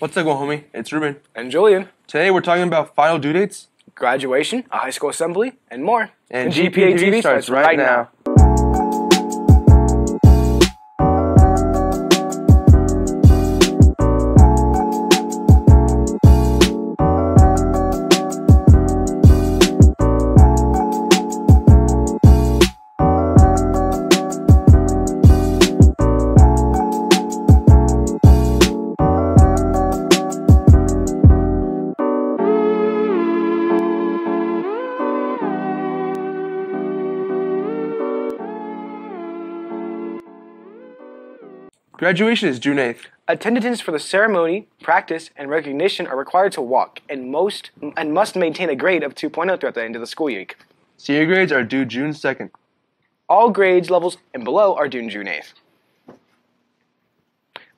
What's up, homie? It's Ruben. And Julian. Today we're talking about final due dates graduation, a high school assembly, and more. And, and GPA, GPA TV starts right, right now. now. Graduation is June 8th. Attendance for the ceremony, practice, and recognition are required to walk and most and must maintain a grade of 2.0 throughout the end of the school week. Senior grades are due June 2nd. All grades levels and below are due June 8th.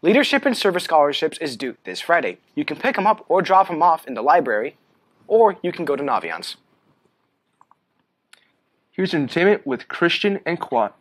Leadership and service scholarships is due this Friday. You can pick them up or drop them off in the library, or you can go to Naviance. Here's entertainment with Christian and Quat.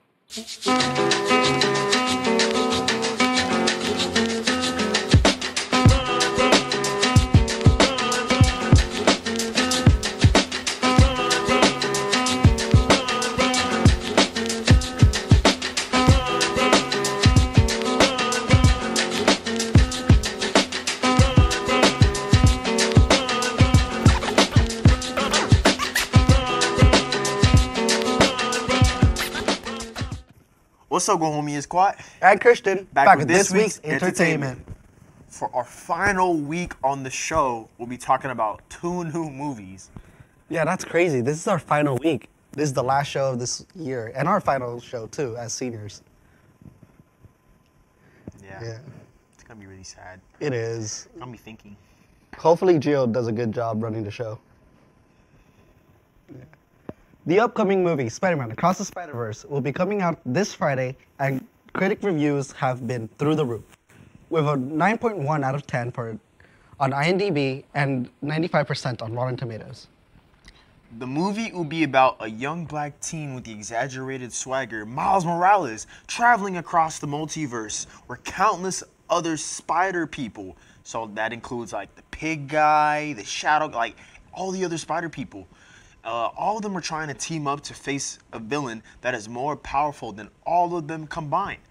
Up, Go Homie? It's Quat. And Christian. Back, Back with, this, this week's, week's entertainment. entertainment. For our final week on the show, we'll be talking about two new movies. Yeah, that's crazy. This is our final week. This is the last show of this year, and our final show too, as seniors. Yeah. Yeah. It's gonna be really sad. It is. I'm gonna be thinking. Hopefully, Gio does a good job running the show. Yeah. The upcoming movie, Spider Man Across the Spider Verse, will be coming out this Friday, and critic reviews have been through the roof, with a 9.1 out of 10 for, on IMDb and 95% on Rotten Tomatoes. The movie will be about a young black teen with the exaggerated swagger, Miles Morales, traveling across the multiverse where countless other spider people, so that includes like the pig guy, the shadow, like all the other spider people, uh, all of them are trying to team up to face a villain that is more powerful than all of them combined.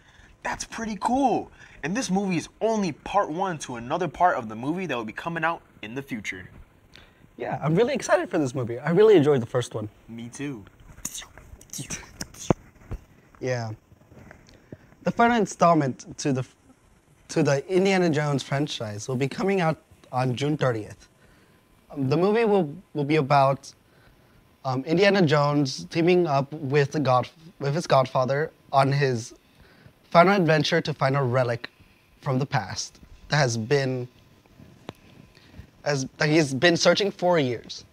That's pretty cool. And this movie is only part one to another part of the movie that will be coming out in the future. Yeah, I'm really excited for this movie. I really enjoyed the first one. Me too. yeah. The final installment to the to the Indiana Jones franchise will be coming out on June 30th. Um, the movie will, will be about um, Indiana Jones teaming up with the God with his godfather on his final adventure to find a relic from the past that has been as that he's been searching for years.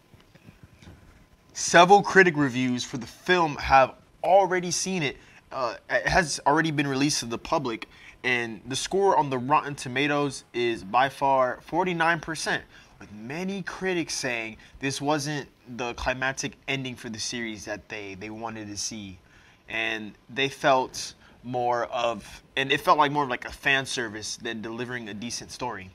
Several critic reviews for the film have already seen it. Uh, it has already been released to the public, and the score on the Rotten Tomatoes is by far 49%, with many critics saying this wasn't the climactic ending for the series that they, they wanted to see. And they felt more of, and it felt like more of like a fan service than delivering a decent story.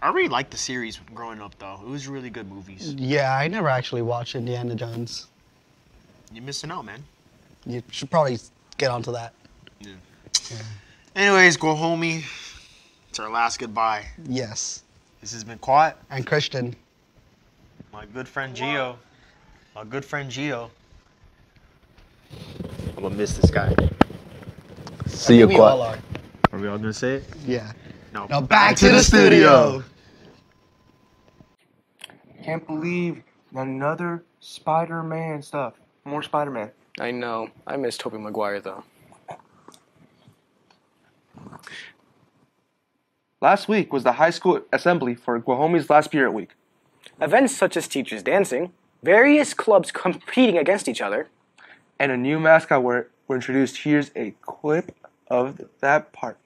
I really liked the series growing up, though. It was really good movies. Yeah, I never actually watched Indiana Jones. You're missing out, man. You should probably get onto that. Yeah. yeah. Anyways, go homie. It's our last goodbye. Yes. This has been Quat. And Christian. My good friend Gio. My good friend Gio. I'm gonna miss this guy. See you, Quat. Are we all gonna say it? Yeah. No. Now back, back to, to, the, studio. studio. Can't believe another Spider-Man stuff. More Spider-Man. I know. I miss Tobey Maguire though. Last week was the high school assembly for Guahomi's last spirit week. Events such as teachers dancing, various clubs competing against each other, and a new mascot were, were introduced. Here's a clip of that part.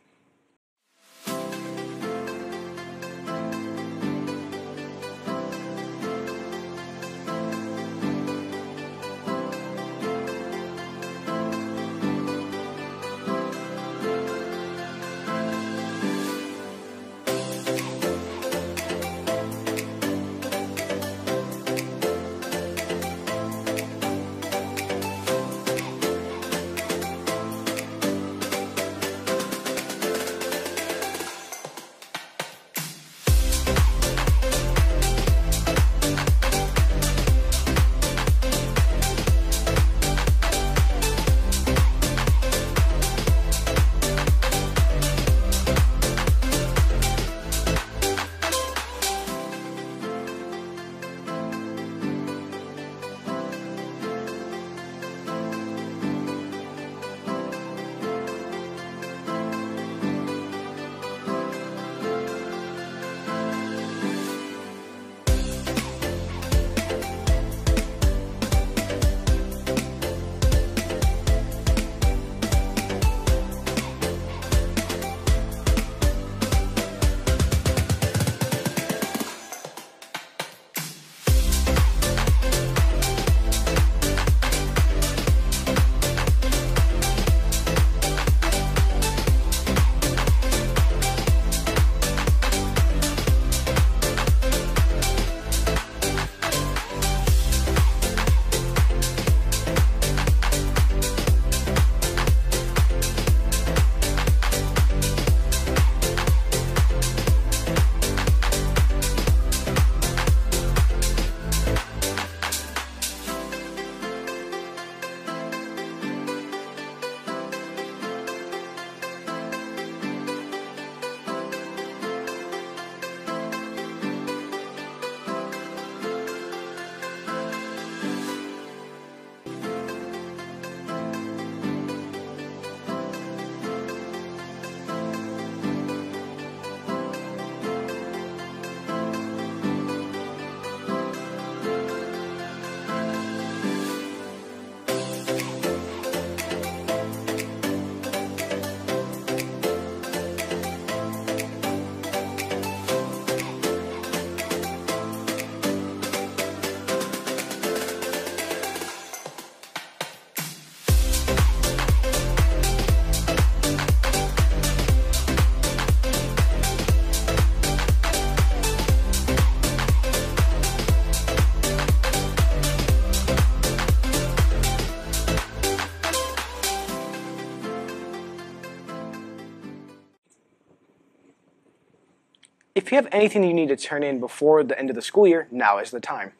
If you have anything you need to turn in before the end of the school year, now is the time.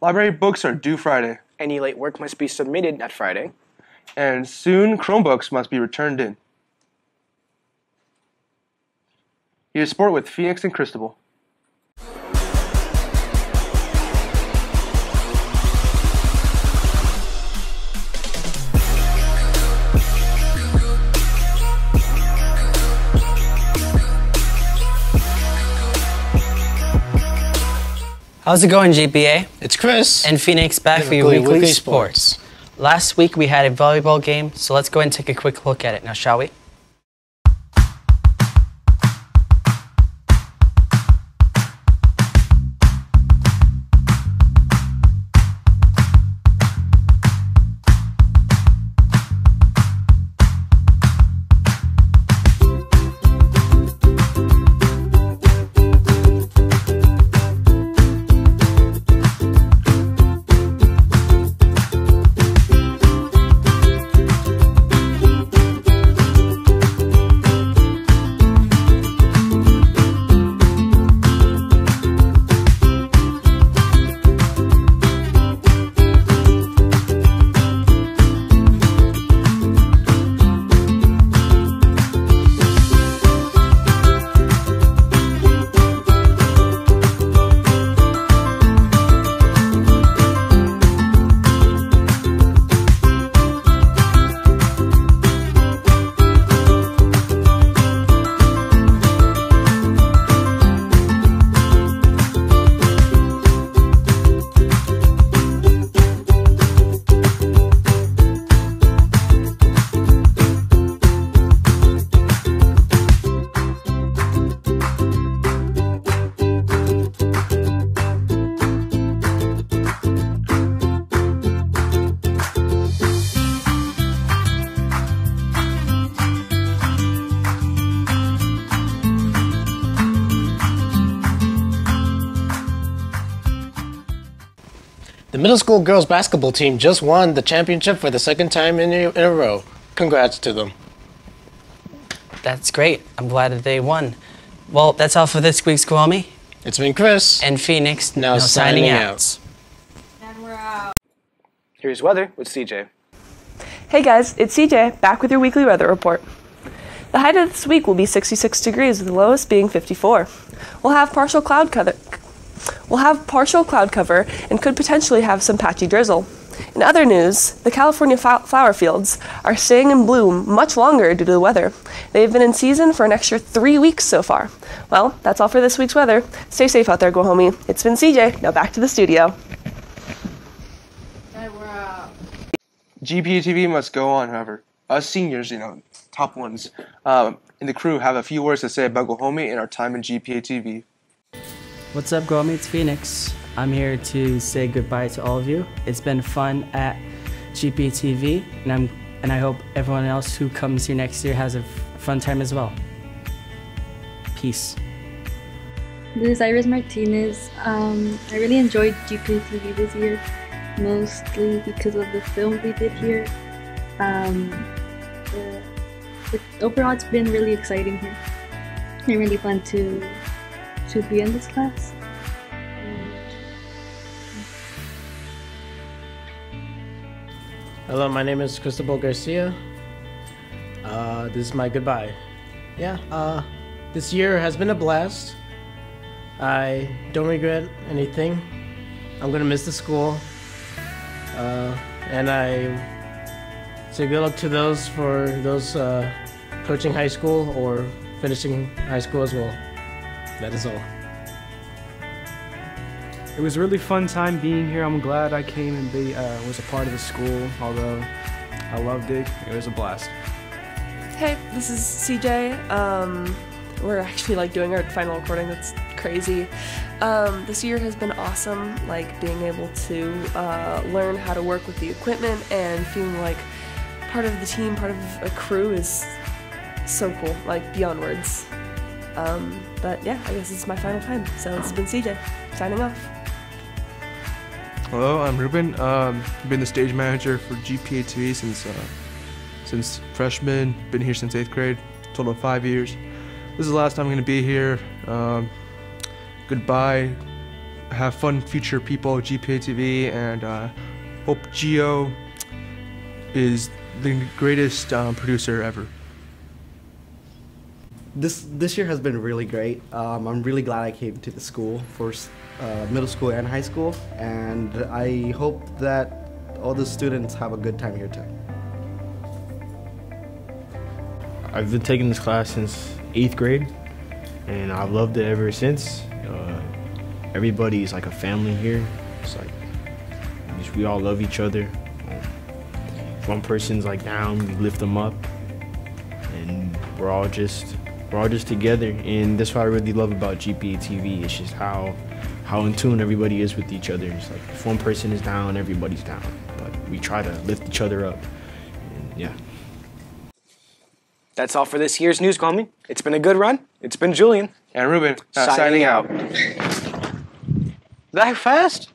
Library books are due Friday, Any late work must be submitted that Friday. and soon Chromebooks must be returned in. Here's sport with Phoenix and Cristobal. How's it going, GPA? It's Chris. And Phoenix back for your Weekly- weekly, sports. Sports. Last week we had a volleyball game, so let's go ahead and take a quick look at it now, shall we? Middle school girls basketball team just won the championship for the second time in a, in a row. Congrats to them. That's great. I'm glad that they won. Well, that's all for this week's Kwame. It's been Chris. And Phoenix Now signing, signing out. and we're out. Here's weather with CJ. Hey guys, it's CJ, back with your weekly weather report. The high of this week will be 66 degrees, with the lowest being 54. We'll have partial cloud cover. We'll have partial cloud cover and could potentially have some patchy drizzle. In other news, the California fl- flower fields are staying in bloom much longer due to the weather. They've been in season for an extra three weeks so far. Well, that's all for this week's weather. Stay safe out there, go homie. It's been CJ. Now back to the studio. GPA TV must go on, however. Us seniors, you know, top ones, um, in the crew have a few words to say about Gohomi and our time in GPA TV. What's up, Gomi? It's Phoenix. I'm here to say goodbye to all of you. It's been fun at GPTV, and I'm and I hope everyone else who comes here next year has a fun time as well. Peace. This is Iris Martinez. Um, I really enjoyed GPTV this year, mostly because of the film we did here. Um, the, it, overall, it's been really exciting here and really fun to to be in this class. Hello, my name is Cristobal Garcia. Uh, this is my goodbye. Yeah, uh, this year has been a blast. I don't regret anything. I'm gonna miss the school. Uh, and I say good luck to those for those uh, approaching high school or finishing high school as well. That is all. It was a really fun time being here. I'm glad I came and be, uh, was a part of the school, although I loved it. It was a blast. Hey, this is CJ. Um, we're actually like doing our final recording. That's crazy. Um, this year has been awesome. Like being able to uh, learn how to work with the equipment and feeling like part of the team, part of a crew is so cool. Like beyond words. Um, but yeah, I guess it's my final time. So has been CJ signing off. Hello, I'm Ruben. Um, been the stage manager for GPA TV since uh, since freshman. Been here since eighth grade. Total of five years. This is the last time I'm going to be here. Um, goodbye. Have fun, future people, GPA TV, and uh, hope Gio is the greatest um, producer ever. This this year has been really great. Um, I'm really glad I came to the school for uh, middle school and high school, and I hope that all the students have a good time here too. I've been taking this class since eighth grade, and I've loved it ever since. Uh, everybody's like a family here. It's like we all love each other. If one person's like down, we lift them up, and we're all just we're all just together. And that's what I really love about GPA TV. It's just how how in tune everybody is with each other. It's like if one person is down, everybody's down. But we try to lift each other up. And yeah. That's all for this year's news, homie. It's been a good run. It's been Julian. And Ruben, uh, Signing signing out. out. That fast?